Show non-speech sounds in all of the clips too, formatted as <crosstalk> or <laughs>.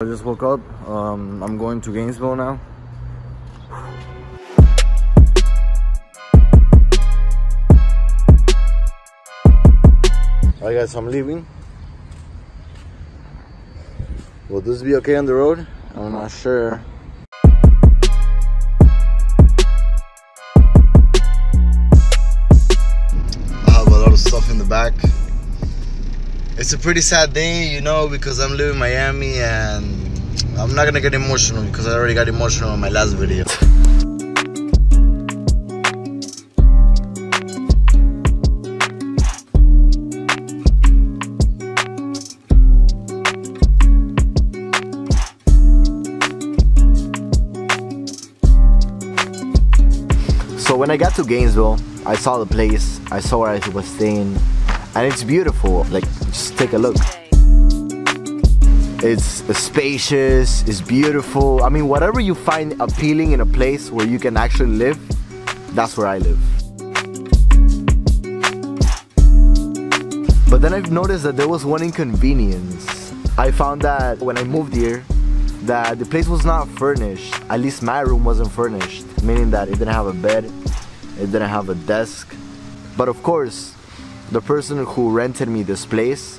I just woke up. Um, I'm going to Gainesville now. Alright guys, I'm leaving. Will this be okay on the road? I'm not sure. I have a lot of stuff in the back. It's a pretty sad day, you know, because I'm living in Miami and I'm not gonna get emotional because I already got emotional in my last video. So when I got to Gainesville, I saw the place, I saw where I was staying, and it's beautiful. Like, just take a look. It's spacious, it's beautiful. I mean, whatever you find appealing in a place where you can actually live, that's where I live. But then I've noticed that there was one inconvenience. I found that when I moved here, that the place was not furnished. At least my room wasn't furnished, meaning that it didn't have a bed, it didn't have a desk. But of course, the person who rented me this place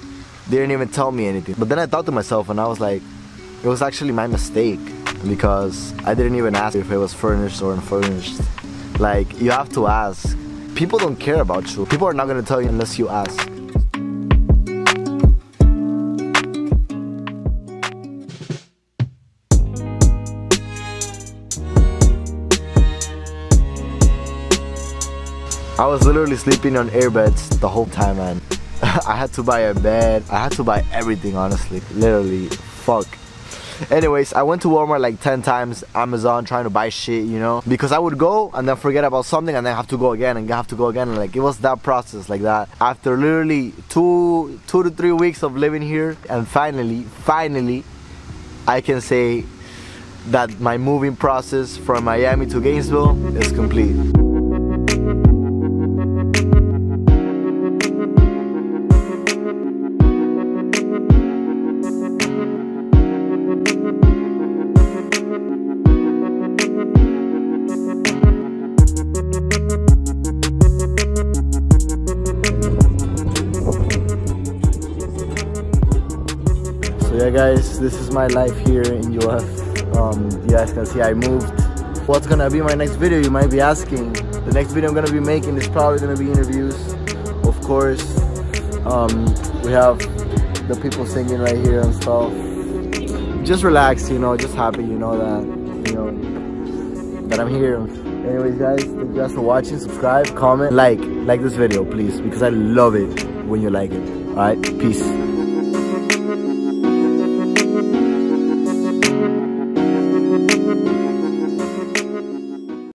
didn't even tell me anything. But then I thought to myself and I was like, it was actually my mistake because I didn't even ask if it was furnished or unfurnished. Like, you have to ask. People don't care about you. People are not gonna tell you unless you ask. I was literally sleeping on airbeds the whole time, man. <laughs> I had to buy a bed. I had to buy everything, honestly. Literally, fuck. Anyways, I went to Walmart like 10 times, Amazon, trying to buy shit, you know? Because I would go and then forget about something and then have to go again and have to go again. And like, it was that process like that. After literally two, two to three weeks of living here, and finally, finally, I can say that my moving process from Miami to Gainesville is complete. Yeah guys, this is my life here in UF. Um, you guys can see I moved. What's gonna be my next video, you might be asking. The next video I'm gonna be making is probably gonna be interviews. Of course, um, we have the people singing right here and stuff. Just relax, you know, just happy, you know, that, you know, that I'm here. Anyways guys, thank you guys for watching. Subscribe, comment, like, like this video please, because I love it when you like it. Alright, peace.